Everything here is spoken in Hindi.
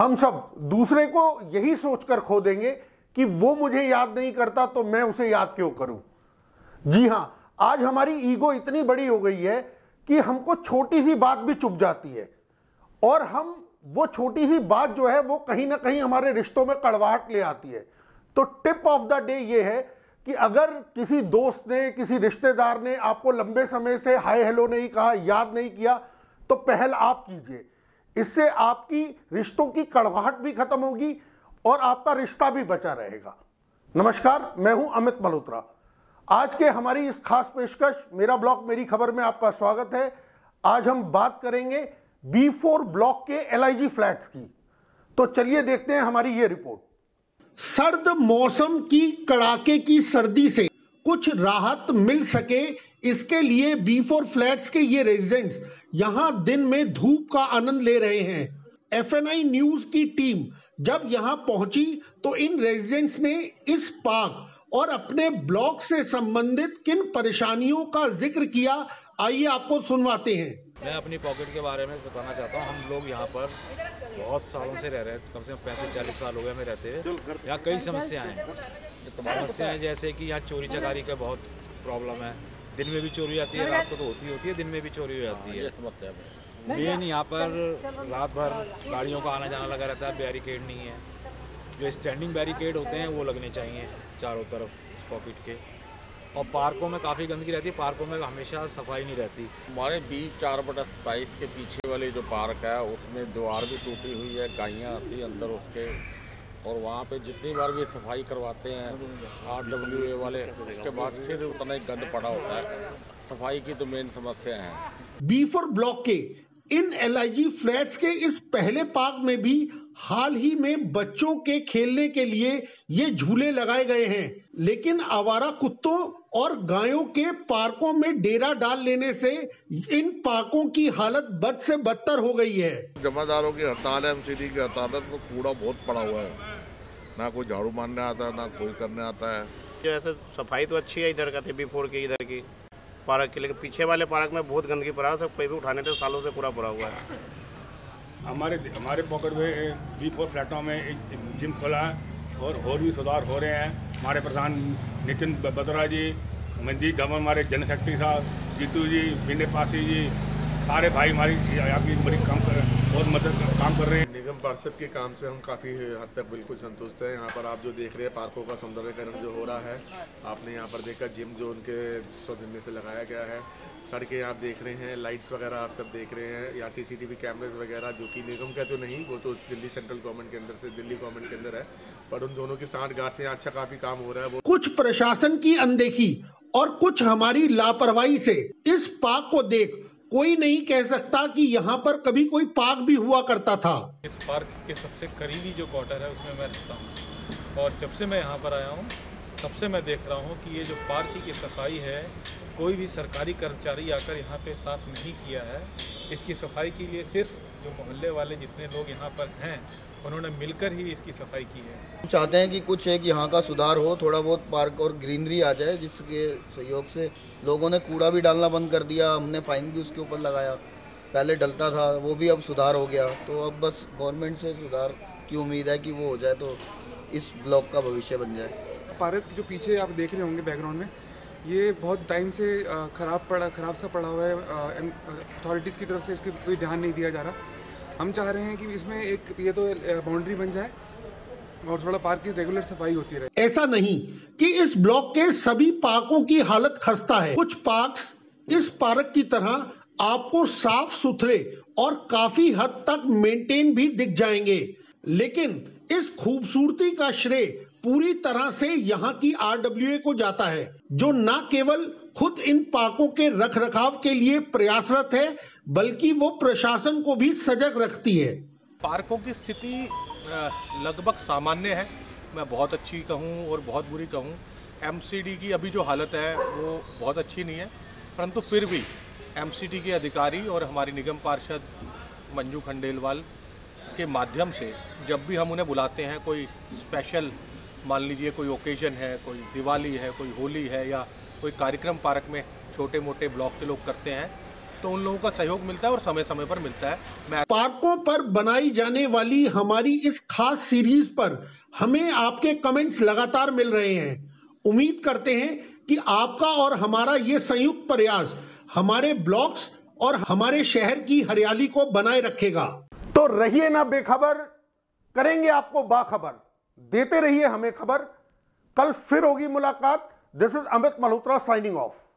हम सब दूसरे को यही सोचकर खो देंगे कि वो मुझे याद नहीं करता तो मैं उसे याद क्यों करूँ? जी हाँ, आज हमारी ईगो इतनी बड़ी हो गई है कि हमको छोटी सी बात भी चुप जाती है। और हम, वो छोटी सी बात जो है, वो कहीं ना कहीं हमारे रिश्तों में कड़वाहट ले आती है। तो टिप ऑफ़ द डे ये है कि अगर किसी दोस्त ने, किसी रिश्तेदार ने आपको लंबे समय से हाय हेलो नहीं कहा, याद नहीं किया तो पहल आप कीजिए। इससे आपकी रिश्तों की कड़वाहट भी खत्म होगी और आपका रिश्ता भी बचा रहेगा। नमस्कार, मैं हूँ अमित मल्होत्रा। आज के हमारी इस खास पेशकश, मेरा ब्लॉग, मेरी खबर में आपका स्वागत है। आज हम बात करेंगे बी फोर ब्लॉक के एलआईजी फ्लैट्स की। तो चलिए देखते हैं हमारी ये रिपोर्ट। सर्द मौसम की कड़ाके की सर्दी से कुछ राहत मिल सके इसके लिए बी फोर फ्लैट्स के ये रेजिडेंट्स यहाँ दिन में धूप का आनंद ले रहे हैं। एफएनआई न्यूज़ की टीम जब यहाँ पहुँची तो इन रेजिडेंट्स ने इस पार्क और अपने ब्लॉक से संबंधित किन परेशानियों का ज़िक्र किया, आइए आपको सुनवाते हैं। मैं अपनी पॉकेट के बारे में बताना चाहता हूँ। हम लोग यहाँ पर बहुत सालों से रह रहे हैं। कम से कम पैंतीस, चालीस साल हो गए हमें रहते हुए। यहाँ कई समस्याएँ हैं। समस्याएँ जैसे कि यहाँ चोरी चकारी का बहुत प्रॉब्लम है। दिन में भी चोरी होती है रात को तो होती होती है दिन में भी चोरी हो जाती है। मेन यहाँ पर रात भर गाड़ियों का आना जाना लगा रहता है बैरिकेड नहीं है। जो स्टैंडिंग बैरिकेड होते हैं वो लगने चाहिए चारों तरफ़ इस पॉकेट के। और पार्कों में काफ़ी गंदगी रहती है पार्कों में हमेशा सफ़ाई नहीं रहती। हमारे बीच चार बटा सताईस के पीछे वाली जो पार्क है उसमें दीवार भी टूटी हुई है गायें आती हैं अंदर उसके। और वहाँ पे जितनी बार भी सफ़ाई करवाते हैं, आर डब्ल्यू ए वाले, उसके बाद फिर उतना ही गंद पड़ा होता है। सफ़ाई की तो मेन समस्या है। बीफर ब्लॉक के इन एल फ्लैट्स के इस पहले पार्क में भी हाल ही में बच्चों के खेलने के लिए ये झूले लगाए गए हैं। लेकिन आवारा कुत्तों और गायों के पार्कों में डेरा डाल लेने से इन पार्कों की हालत बद से बदतर हो गई है। जमादारों की हड़ताल है एमसीडी की हड़ताल है तो कूड़ा बहुत पड़ा हुआ है। ना कोई झाड़ू मारने आता है ना कोई करने आता है। जैसे सफ़ाई तो अच्छी है इधर का थी बिफोर की इधर की। पार्क की लेकिन पीछे वाले पार्क में बहुत गंदगी पड़ा है सब कोई भी उठाने थे सालों से पूरा पड़ा हुआ है। हमारे हमारे पॉकेट में बी फोर फ्लैटों में एक जिम खोला है और और भी सुधार हो रहे हैं। हमारे प्रधान नितिन बत्रा जी मंजीत धवन हमारे जनरल सेक्रेटरी साहब, जीतू जी विनय पासी जी, सारे भाई हमारी आपकी बड़ी काम कर बहुत मदद काम कर रहे हैं। निगम पार्षद के काम से हम काफ़ी हद तक बिल्कुल संतुष्ट हैं। यहाँ पर आप जो देख रहे हैं पार्कों का सौंदर्यकरण जो हो रहा है आपने यहाँ पर देखा जिम जो उनके सौजन्य से लगाया गया है। सड़कें आप देख रहे हैं लाइट्स वगैरह आप सब देख रहे हैं या सीसीटीवी कैमरेज वगैरह जो कि निगम का तो नहीं वो तो दिल्ली सेंट्रल गवर्नमेंट के अंदर से दिल्ली गवर्नमेंट के अंदर है। पर उन दोनों की साठ गांठ से यहाँ अच्छा काफ़ी काम हो रहा है वो कुछ प्रशासन की अनदेखी और कुछ हमारी लापरवाही से इस पार्क को देख कोई नहीं कह सकता कि यहाँ पर कभी कोई पार्क भी हुआ करता था। इस पार्क के सबसे करीबी जो क्वार्टर है, उसमें मैं रहता हूँ। और जब से मैं यहाँ पर आया हूँ, तब से मैं देख रहा हूँ कि ये जो पार्क की सफ़ाई है, कोई भी सरकारी कर्मचारी आकर यहाँ पे साफ़ नहीं किया है। इसकी सफ़ाई के लिए सिर्फ़ जो मोहल्ले वाले जितने लोग यहाँ पर हैं उन्होंने मिलकर ही इसकी सफ़ाई की है। हम चाहते हैं कि कुछ एक यहाँ का सुधार हो थोड़ा बहुत पार्क और ग्रीनरी आ जाए जिसके सहयोग से लोगों ने कूड़ा भी डालना बंद कर दिया हमने फाइन भी उसके ऊपर लगाया। पहले डलता था वो भी अब सुधार हो गया। तो अब बस गवर्नमेंट से सुधार की उम्मीद है कि वो हो जाए तो इस ब्लॉक का भविष्य बन जाए। पार्क जो पीछे आप देख रहे होंगे बैकग्राउंड में ये बहुत टाइम से ख़राब पड़ा, ख़राब सा पड़ा हुआ है अथॉरिटीज़ की तरफ़ से इसके कोई ध्यान नहीं दिया जा रहा। हम चाह रहे हैं कि इसमें एक, ये तो बाउंड्री बन जाए और थोड़ा पार्क की रेगुलर सफ़ाई होती रहे। ऐसा नहीं कि इस ब्लॉक के सभी पार्कों की हालत खस्ता है। कुछ पार्क्स इस पार्क की तरह आपको साफ़ सुथरे और काफ़ी हद तक मेंटेन भी दिख जाएँगे। लेकिन इस खूबसूरती का श्रेय पूरी तरह से यहाँ की आरडब्ल्यूए को जाता है, जो न केवल खुद इन पार्कों के रख रखाव के लिए प्रयासरत है, बल्कि वो प्रशासन को भी सजग रखती है। पार्कों की स्थिति लगभग सामान्य है। मैं बहुत अच्छी कहूँ और बहुत बुरी कहूँ एमसीडी की अभी जो हालत है, वो बहुत अच्छी नहीं है। परंतु फिर भी एमसीडी के अधिकारी और हमारी निगम पार्षद मंजू खंडेलवाल के माध्यम से जब भी हम उन्हें बुलाते हैं, कोई स्पेशल मान लीजिए कोई ओकेजन है कोई दिवाली है कोई होली है या कोई कार्यक्रम पार्क में छोटे मोटे ब्लॉक के लोग करते हैं तो उन लोगों का सहयोग मिलता है और समय समय पर मिलता है। मैं पार्कों पर बनाई जाने वाली हमारी इस खास सीरीज़ पर हमें आपके कमेंट्स लगातार मिल रहे हैं। उम्मीद करते हैं कि आपका और हमारा ये संयुक्त प्रयास हमारे ब्लॉक्स और हमारे शहर की हरियाली को बनाए रखेगा। तो रहिए ना बेखबर करेंगे आपको बाखबर। देते रहिए हमें खबर। कल फिर होगी मुलाकात। This is Amit Malhotra signing off